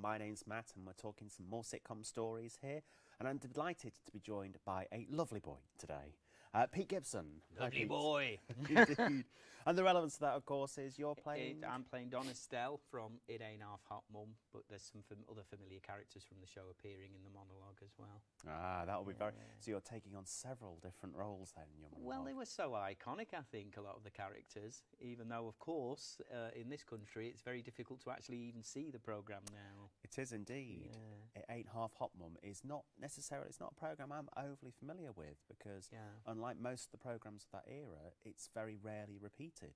Well, my name's Matt, and we're talking some more sitcom stories here. And I'm delighted to be joined by a lovely boy today, uh, Pete Gibson. Lovely Pete. boy. Indeed. and the relevance of that, of course, is you're playing. It- I'm playing Don Estelle from It Ain't Half Hot Mum, but there's some fam- other familiar characters from the show appearing in the monologue as well. ah, that'll be very. So you're taking on several different roles then. in Your monologue? Well, they were so iconic, I think, a lot of the characters, even though, of course, uh, in this country it's very difficult to actually even see the programme now. It is indeed. Yeah. It Ain't Half Hot Mum is not necessarily. It's not a program I'm overly familiar with because, Yeah. Unlike most of the programs of that era, it's very rarely repeated.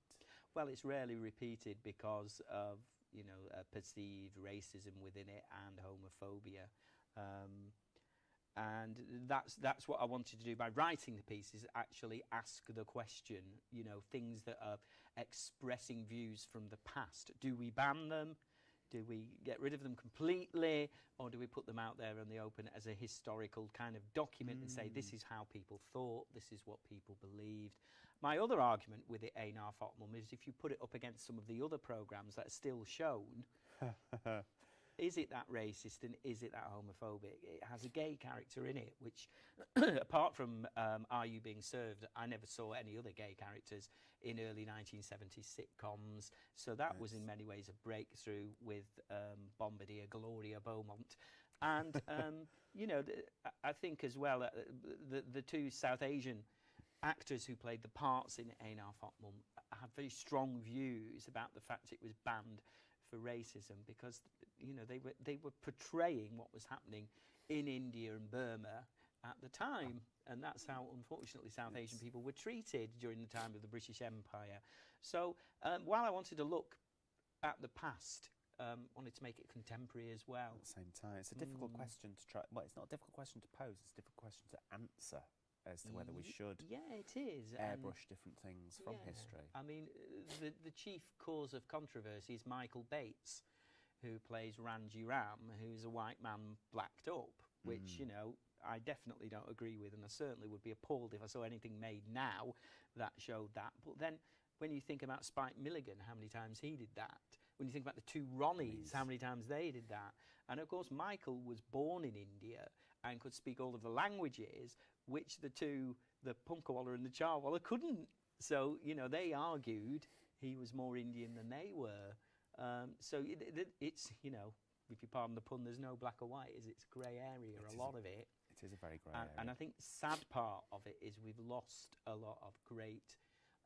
Well, it's rarely repeated because of you know uh, perceived racism within it and homophobia, um, and that's that's what I wanted to do by writing the piece is actually ask the question. You know, things that are expressing views from the past. Do we ban them? Do we get rid of them completely, or do we put them out there in the open as a historical kind of document and say this hmm. is how people thought, this is what people believed? My other argument with it, Einar Fotmum, is if you put it up against some of the other programmes that are still shown, is it that racist and is it that homophobic? It has a gay character in it, which, apart from um, Are You Being Served, I never saw any other gay characters in early 1970s sitcoms. So that was in many ways a breakthrough with um, Bombardier, Gloria Beaumont. And, um, you know, I think as well, uh, the, the two South Asian actors who played the parts in Einar Fotmum had very strong views about the fact it was banned for racism because you know they were they were portraying what was happening in India and Burma at the time and that's how unfortunately South Asian people were treated during the time of the British Empire so um, while I wanted to look at the past um, wanted to make it contemporary as well At the same time, it's a difficult Mm. question to try. Well, it's not a difficult question to pose. It's a difficult question to answer as to whether we should yeah it is airbrush different things from Yeah. history. I mean, the, the chief cause of controversy is Michael Bates, who plays Rangi Ram, who's a white man blacked up, which, hmm. you know, I definitely don't agree with, and I certainly would be appalled if I saw anything made now that showed that. But then when you think about Spike Milligan, how many times he did that? When you think about the two Ronnies, how many times they did that? And of course, Michael was born in India and could speak all of the languages, which the two, the Punkawalla and the Charwalla, couldn't. So, you know, they argued he was more Indian than they were. Um, so it, it, it's, you know, if you pardon the pun, there's no black or white, is? It's grey area, It a lot a- of it. It is a very grey And, area. and I think the sad part of it is we've lost a lot of great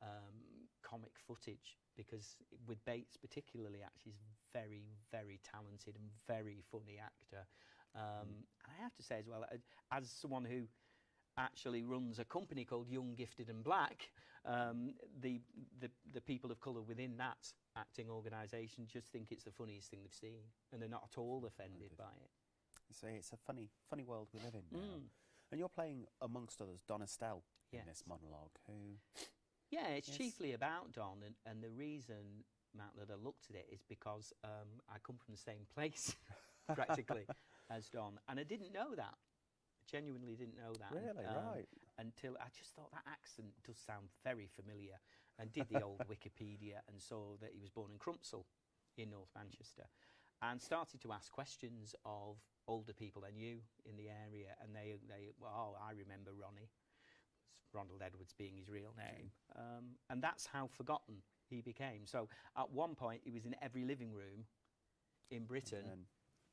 um, comic footage because with Bates particularly, actually, he's very, very talented and very funny actor. Um, And I have to say as well, uh, as someone who actually runs a company called Young, Gifted and Black, um, the, the, the people of colour within that acting organisation just think it's the funniest thing they've seen and they're not at all offended by it. So it's a funny, funny world we live in now. Mm. And you're playing, amongst others, Don Estelle in this monologue, who Yeah, it's Yes. chiefly about Don, and, and the reason, Matt, that I looked at it is because um, I come from the same place, practically, as Don, and I didn't know that. Genuinely didn't know that. Really? Right. Until I just thought that accent does sound very familiar, and did the old Wikipedia and saw that he was born in Crumpsall, in North Manchester, and started to ask questions of older people I knew in the area, and they, they, well, oh, I remember Ronnie. Ronald Edwards being his real name. Um, and that's how forgotten he became. So at one point, he was in every living room in Britain.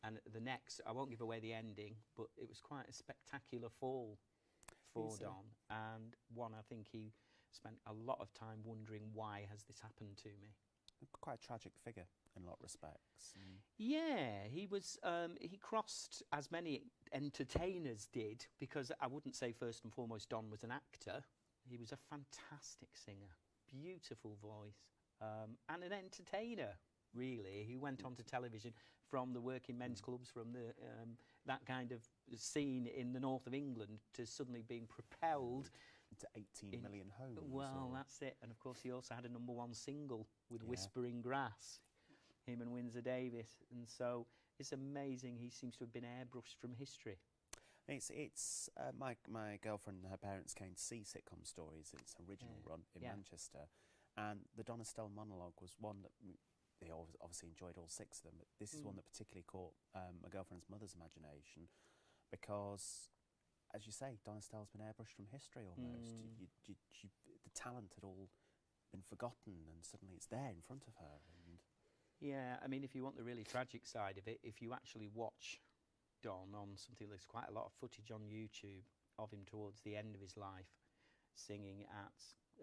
And the next, I won't give away the ending, but it was quite a spectacular fall for Don. And one, I think he spent a lot of time wondering why has this happened to me. quite a tragic figure in a lot of respects. And Yeah, he was. Um, he crossed as many entertainers did because I wouldn't say first and foremost Don was an actor. He was a fantastic singer, beautiful voice, um, and an entertainer. Really, he went on to television from the working men's clubs, from the um, that kind of scene in the north of England, to suddenly being propelled. into 18 in- million homes. Well, or- that's it. And of course, he also had a number one single with Yeah. Whispering Grass, him and Windsor Davies. And so it's amazing. He seems to have been airbrushed from history. It's it's uh, my my girlfriend and her parents came to see sitcom stories. Its original Yeah. run in Yeah. Manchester, and the Don Estelle monologue was one that they obvi- obviously enjoyed all six of them, but this is one Mm. that particularly caught um, my girlfriend's mother's imagination because, as you say, Don Estelle's been airbrushed from history almost. Mm. You, you, you, the talent had all been forgotten, and suddenly it's there in front of her. And Yeah, I mean, if you want the really tragic side of it, if you actually watch Don on something, there's quite a lot of footage on YouTube of him towards the end of his life singing at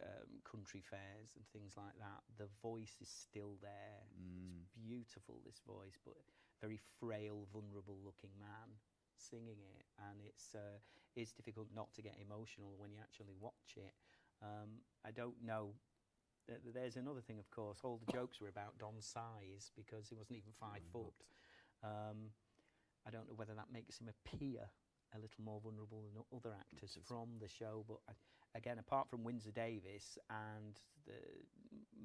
um, country fairs and things like that. The voice is still there. mm, It's beautiful, this voice, but very frail, vulnerable looking man singing it. And it's, uh, it's difficult not to get emotional when you actually watch it. Um, I don't know. Th- There's another thing, of course. All the jokes were about Don's size because he wasn't even five Mm, foot. Um, I don't know whether that makes him appear a little more vulnerable than other actors from the show. But I, again, apart from Windsor Davies and the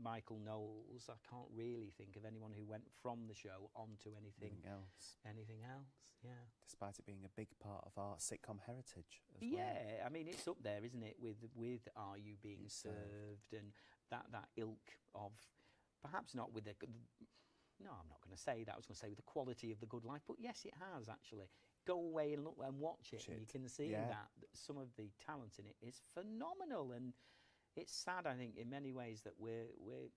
Michael Knowles, I can't really think of anyone who went from the show onto anything anything else, anything else. Yeah. despite it being a big part of our sitcom heritage as well. Yeah, I mean it's up there, isn't it? With with Are You Being Being uh, Served. and that that ilk of perhaps not with the no, I'm not going to say that. I was going to say with the quality of the good life, but yes, it has actually. Go away and look and watch it, and you can see Yeah. that th- some of the talent in it is phenomenal, and it's sad, I think, in many ways that we're we're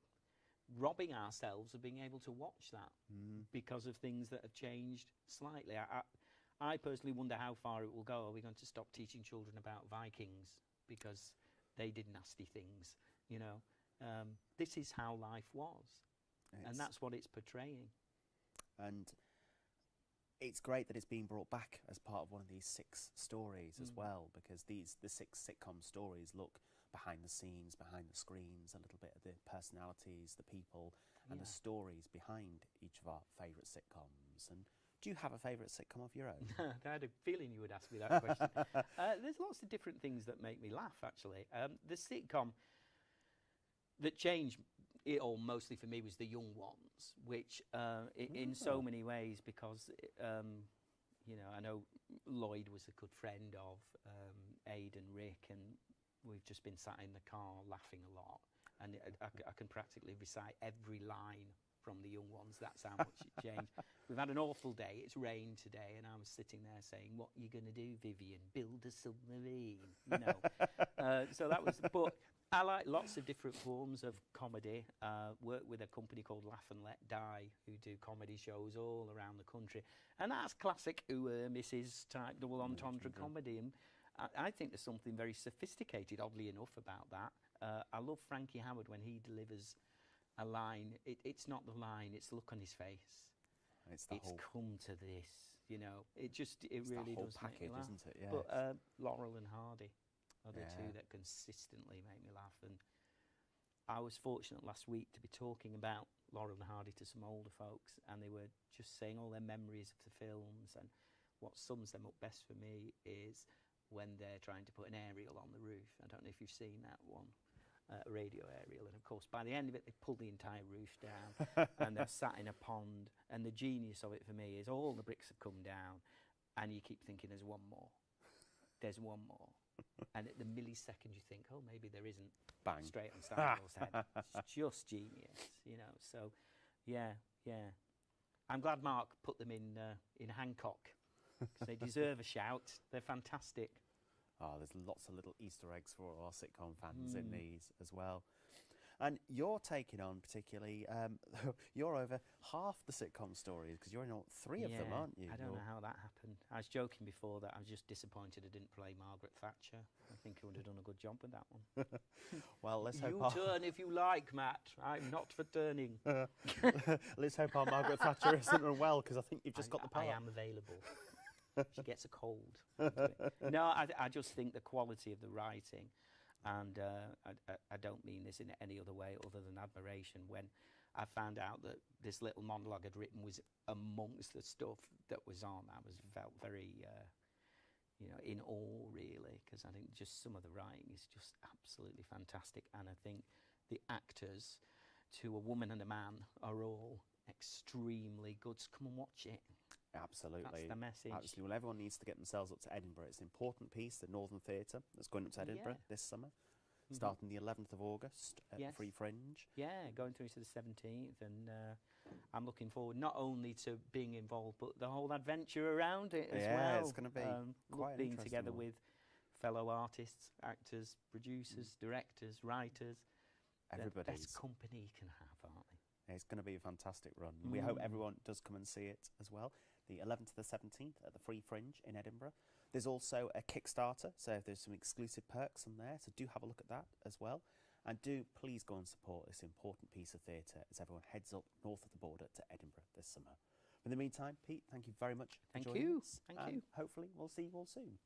robbing ourselves of being able to watch that Mm. because of things that have changed slightly. I, I, I personally wonder how far it will go. Are we going to stop teaching children about Vikings because they did nasty things? You know, um, this is how life was, It's- and that's what it's portraying. and it's great that it's being brought back as part of one of these six stories as Mm. well because these the six sitcom stories look behind the scenes behind the screens a little bit of the personalities the people and the stories behind each of our favourite sitcoms and do you have a favourite sitcom of your own I had a feeling you would ask me that question. uh, there's lots of different things that make me laugh, actually. Um, the sitcom that changed it all mostly for me was the young ones, which uh, i- in so Oh. many ways, because um, you know, I know Lloyd was a good friend of um, Ade and Rick, and we've just been sat in the car laughing a lot, and I, I can practically recite every line from the young ones. That's how much it changed. We've had an awful day. It's rained today, and I was sitting there saying, "What are you going to do, Vivian? Build a submarine?" You know. uh, so that was. But I like lots of different forms of comedy. Uh, work with a company called Laugh and Let Die, who do comedy shows all around the country, and that's classic ooh, uh, Mrs. type double entendre comedy. And I, I think there's something very sophisticated, oddly enough, about that. Uh, I love Frankie Howerd when he delivers a line. It, it's not the line; it's the look on his face it's the it's whole come to this, you know. It just it it's really the whole does make me package laugh. isn't it yeah But uh, Laurel and Hardy are the two that consistently make me laugh. And I was fortunate last week to be talking about Laurel and Hardy to some older folks, and they were just saying all their memories of the films. And what sums them up best for me is when they're trying to put an aerial on the roof. I don't know if you've seen that one. Uh, a radio aerial, and of course, by the end of it, they pull the entire roof down, and they're sat in a pond. And the genius of it for me is all the bricks have come down, and you keep thinking there's one more, there's one more, and at the millisecond you think, oh, maybe there isn't, bang straight on Stanley's head. It's just genius, you know. So, yeah, yeah. I'm glad Mark put them in uh, in Hancock 'cause they deserve a shout. They're fantastic. Oh, there's lots of little Easter eggs for all our sitcom fans in Mm. these as well. And you're taking on particularly, um, you're over half the sitcom stories because you're in all three of them, aren't you? I don't You're- know how that happened. I was joking before that I was just disappointed I didn't play Margaret Thatcher. I think I would have done a good job with that one. Well, let's hope you our, turn if you like, Matt. I'm not for turning. let's hope our Margaret Thatcher isn't unwell because I think you've just I, got the power. I am available. she gets a cold. no, I, I just think the quality of the writing, and uh, I, I, don't mean this in any other way other than admiration. When I found out that this little monologue I'd written was amongst the stuff that was on, I was felt very, uh, you know, in awe really, because I think just some of the writing is just absolutely fantastic, and I think the actors, to a woman and a man, are all extremely good. So come and watch it. Absolutely. That's the message. Absolutely. Well, everyone needs to get themselves up to Edinburgh. It's an important piece, the Northern Theatre, that's going up to Edinburgh Yeah. this summer. Mhm. starting the 11th of August at Yes. Free Fringe. Yeah, going through to the 17th, and uh, I'm looking forward not only to being involved, but the whole adventure around it as Yeah, well. it's gonna be um, quite being together one. with fellow artists, actors, producers, directors, writers. the best company you can have, aren't they? It's going to be a fantastic run. and We hope Mm. everyone does come and see it as well. The 11th to the 17th at the Free Fringe in Edinburgh. There's also a Kickstarter, so there's some exclusive perks on there. So do have a look at that as well. And do please go and support this important piece of theatre as everyone heads up north of the border to Edinburgh this summer. In the meantime, Pete, thank you very much Thank you. us. Thank you. Hopefully, we'll see you all soon.